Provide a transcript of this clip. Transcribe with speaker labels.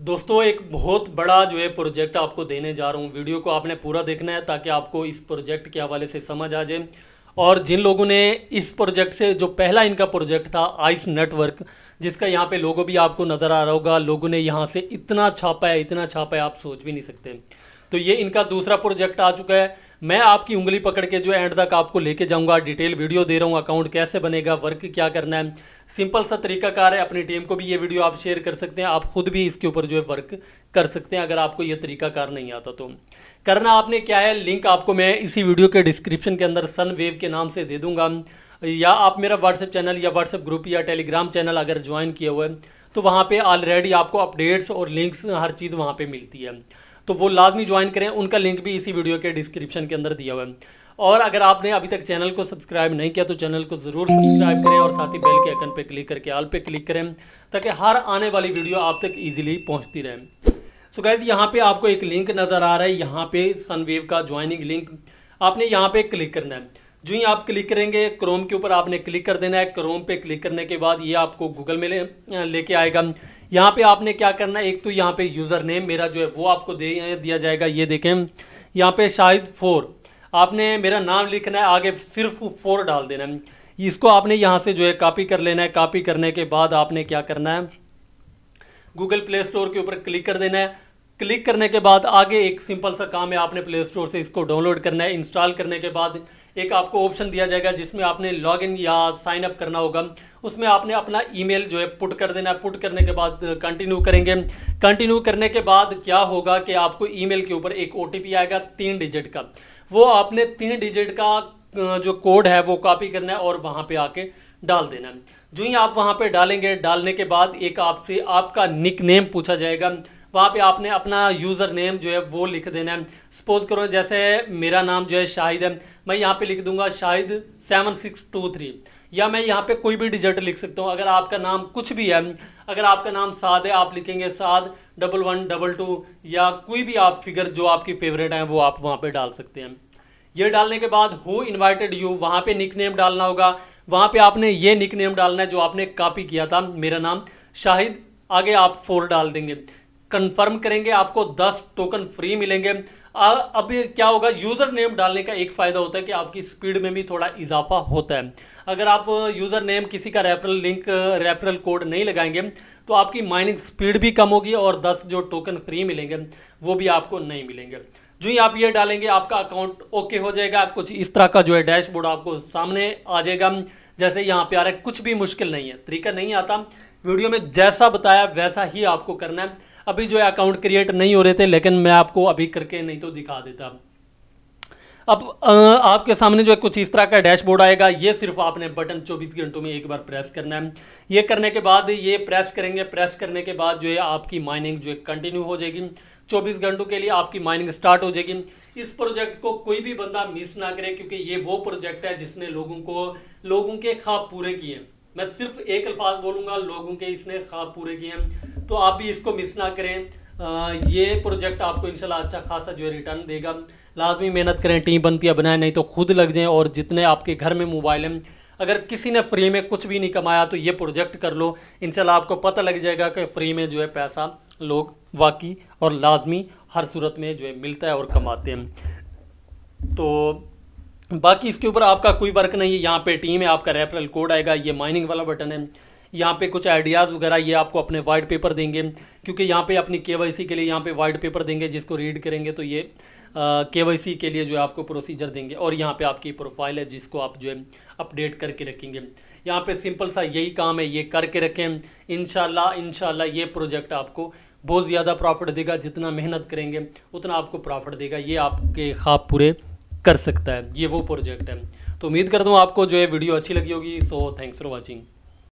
Speaker 1: दोस्तों, एक बहुत बड़ा जो है प्रोजेक्ट आपको देने जा रहा हूँ। वीडियो को आपने पूरा देखना है ताकि आपको इस प्रोजेक्ट के हवाले से समझ आ जाए। और जिन लोगों ने इस प्रोजेक्ट से, जो पहला इनका प्रोजेक्ट था, आइस नेटवर्क, जिसका यहाँ पे लोगो भी आपको नज़र आ रहा होगा, लोगों ने यहाँ से इतना छापा है, इतना छापा है, आप सोच भी नहीं सकते। तो ये इनका दूसरा प्रोजेक्ट आ चुका है। मैं आपकी उंगली पकड़ के जो एंड तक आपको लेके जाऊँगा, डिटेल वीडियो दे रहा हूँ, अकाउंट कैसे बनेगा, वर्क क्या करना है। सिंपल सा तरीकाकार है, अपनी टीम को भी ये वीडियो आप शेयर कर सकते हैं, आप खुद भी इसके ऊपर जो है वर्क कर सकते हैं, अगर आपको ये तरीकाकार नहीं आता तो। करना आपने क्या है, लिंक आपको मैं इसी वीडियो के डिस्क्रिप्शन के अंदर, सन वेव के नाम से दे दूँगा। या आप मेरा व्हाट्सएप चैनल या व्हाट्सएप ग्रुप या टेलीग्राम चैनल अगर ज्वाइन किया हुआ है तो वहाँ पे ऑलरेडी आपको अपडेट्स और लिंक्स हर चीज़ वहाँ पे मिलती है। तो वो लाजमी ज्वाइन करें, उनका लिंक भी इसी वीडियो के डिस्क्रिप्शन के अंदर दिया हुआ है। और अगर आपने अभी तक चैनल को सब्सक्राइब नहीं किया तो चैनल को ज़रूर सब्सक्राइब करें और साथ ही बेल के आइकन पर क्लिक करके आल पे क्लिक करें, ताकि हर आने वाली वीडियो आप तक ईजिली पहुँचती रहे। सो गैस यहाँ पे आपको एक लिंक नज़र आ रहा है, यहाँ पे सनवेव का ज्वाइनिंग लिंक आपने यहाँ पे क्लिक करना है। जो ही आप क्लिक करेंगे क्रोम के ऊपर आपने क्लिक कर देना है। क्रोम पे क्लिक करने के बाद ये आपको गूगल में ले लेके आएगा। यहाँ पे आपने क्या करना है? एक तो यहाँ पे यूज़र नेम मेरा जो है वो आपको दे दिया जाएगा। ये देखें, यहाँ पे शाहिद फोर आपने मेरा नाम लिखना है, आगे सिर्फ़ फोर डाल देना है। इसको आपने यहाँ से जो है कापी कर लेना है। कापी करने के बाद आपने क्या करना है? गूगल प्ले स्टोर के ऊपर क्लिक कर देना है। क्लिक करने के बाद आगे एक सिंपल सा काम है, आपने प्ले स्टोर से इसको डाउनलोड करना है, इंस्टॉल करने के बाद एक आपको ऑप्शन दिया जाएगा जिसमें आपने लॉगिन या साइन अप करना होगा। उसमें आपने अपना ईमेल जो है पुट कर देना है। पुट करने के बाद कंटिन्यू करेंगे। कंटिन्यू करने के बाद क्या होगा कि आपको ईमेल के ऊपर एक ओटीपी आएगा, तीन डिजिट का। वो आपने तीन डिजिट का जो कोड है वो कॉपी करना है और वहाँ पर आके डाल देना। जो ही आप वहाँ पे डालेंगे, डालने के बाद एक आपसे आपका निक नेम पूछा जाएगा। वहाँ पे आपने अपना यूज़र नेम जो है वो लिख देना। है सपोज़ करो जैसे मेरा नाम जो है शाहिद है, मैं यहाँ पे लिख दूँगा Shahid seven six two three या मैं यहाँ पे कोई भी डिजिट लिख सकता हूँ, अगर आपका नाम कुछ भी है, अगर आपका नाम साद है, आप लिखेंगे Saad double one double two या कोई भी आप फिगर जो आपकी फेवरेट हैं, वो आप वहाँ पर डाल सकते हैं। ये डालने के बाद हु इन्वाइटेड यू वहाँ पे निक नेम डालना होगा। वहाँ पे आपने ये निक नेम डालना है जो आपने कॉपी किया था, मेरा नाम शाहिद। आगे आप फोर डाल देंगे। कंफर्म करेंगे, आपको 10 टोकन फ्री मिलेंगे। अब क्या होगा यूज़र नेम डालने का एक फ़ायदा होता है कि आपकी स्पीड में भी थोड़ा इजाफा होता है। अगर आप यूज़र नेम किसी का रेफरल लिंक रेफरल कोड नहीं लगाएँगे तो आपकी माइनिंग स्पीड भी कम होगी और 10 जो टोकन फ्री मिलेंगे, वो भी आपको नहीं मिलेंगे। जो ही आप ये डालेंगे, आपका अकाउंट ओके हो जाएगा। कुछ इस तरह का जो है डैशबोर्ड आपको सामने आ जाएगा। जैसे यहाँ पे आ रहा है, कुछ भी मुश्किल नहीं है, तरीका नहीं आता। वीडियो में जैसा बताया, वैसा ही आपको करना है। अभी जो है अकाउंट क्रिएट नहीं हो रहे थे, लेकिन मैं आपको अभी करके नहीं तो दिखा देता। अब आपके सामने जो है कुछ इस तरह का डैशबोर्ड आएगा। ये सिर्फ़ आपने बटन 24 घंटों में एक बार प्रेस करना है। ये करने के बाद ये प्रेस करेंगे। प्रेस करने के बाद जो है आपकी माइनिंग जो है कंटिन्यू हो जाएगी। 24 घंटों के लिए आपकी माइनिंग स्टार्ट हो जाएगी। इस प्रोजेक्ट को कोई भी बंदा मिस ना करे क्योंकि ये वो प्रोजेक्ट है जिसने लोगों को, लोगों के ख्वाब पूरे किए मैं सिर्फ़ एक अल्फाज बोलूँगा, लोगों के इसने ख्वाब पूरे किए हैं। तो आप भी इसको मिस ना करें। ये प्रोजेक्ट आपको इंशाल्लाह अच्छा खासा जो है रिटर्न देगा। लाजमी मेहनत करें टीम बनती है, बनाए, नहीं तो खुद लग जाएँ और जितने आपके घर में मोबाइल हैं, अगर किसी ने फ्री में कुछ भी नहीं कमाया तो ये प्रोजेक्ट कर लो। इंशाल्लाह आपको पता लग जाएगा कि फ्री में जो है पैसा लोग वाकई और लाजमी हर सूरत में जो है मिलता है और कमाते हैं। तो बाकी इसके ऊपर आपका कोई वर्क नहीं है, यहाँ पे टीम है, आपका रेफरल कोड आएगा, ये माइनिंग वाला बटन है। यहाँ पे कुछ आइडियाज़ वगैरह ये आपको अपने वाइट पेपर देंगे, क्योंकि यहाँ पे अपनी के के लिए यहाँ पे वाइट पेपर देंगे, जिसको रीड करेंगे तो ये के के लिए जो है आपको प्रोसीजर देंगे और यहाँ पे आपकी प्रोफ़ाइल है जिसको आप जो है अपडेट करके रखेंगे। यहाँ पे सिंपल सा यही काम है, ये करके रखें। इन इनशाला ये प्रोजेक्ट आपको बहुत ज़्यादा प्रॉफिट देगा, जितना मेहनत करेंगे, उतना आपको प्रॉफिट देगा। ये आपके ख्वाब पूरे कर सकता है। ये वो प्रोजेक्ट है। तो उम्मीद करता हूँ आपको जो है वीडियो अच्छी लगी होगी। So thanks for watching